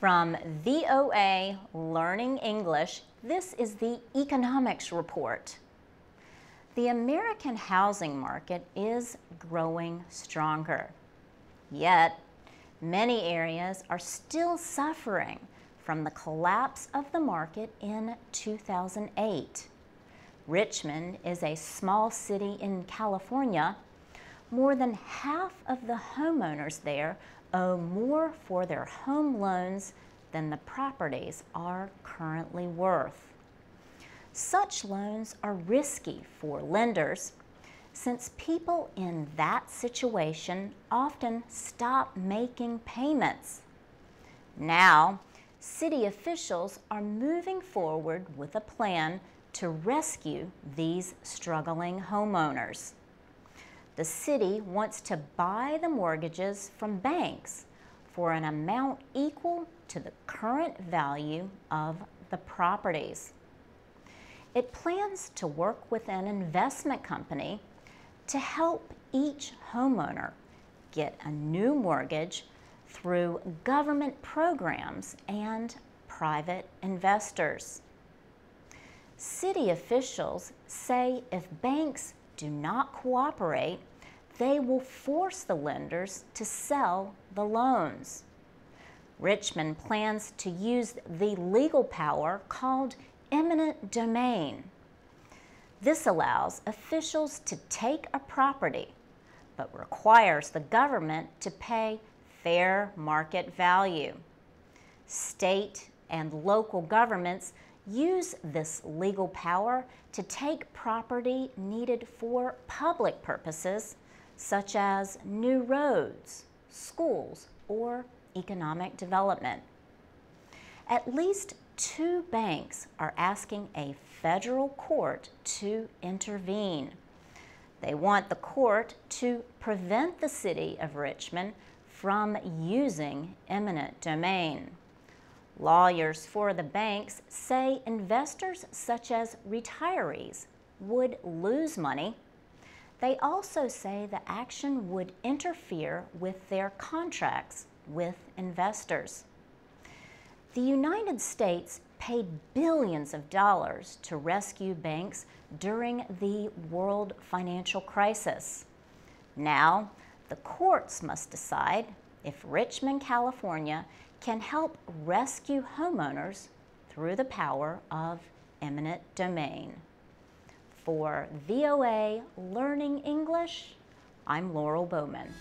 From VOA Learning English, this is the Economics Report. The American housing market is growing stronger. Yet, many areas are still suffering from the collapse of the market in 2008. Richmond is a small city in California. More than half of the homeowners there owe more for their home loans than the properties are currently worth. Such loans are risky for lenders since people in that situation often stop making payments. Now, city officials are moving forward with a plan to rescue these struggling homeowners. The city wants to buy the mortgages from banks for an amount equal to the current value of the properties. It plans to work with an investment company to help each homeowner get a new mortgage through government programs and private investors. City officials say if banks do not cooperate, they will force the lenders to sell the loans. Richmond plans to use the legal power called eminent domain. This allows officials to take a property, but requires the government to pay fair market value. State and local governments use this legal power to take property needed for public purposes, such as new roads, schools, or economic development. At least two banks are asking a federal court to intervene. They want the court to prevent the city of Richmond from using eminent domain. Lawyers for the banks say investors such as retirees would lose money. They also say the action would interfere with their contracts with investors. The United States paid billions of dollars to rescue banks during the world financial crisis. Now, the courts must decide if Richmond, California can help rescue homeowners through the power of eminent domain. For VOA Learning English, I'm Laurel Bowman.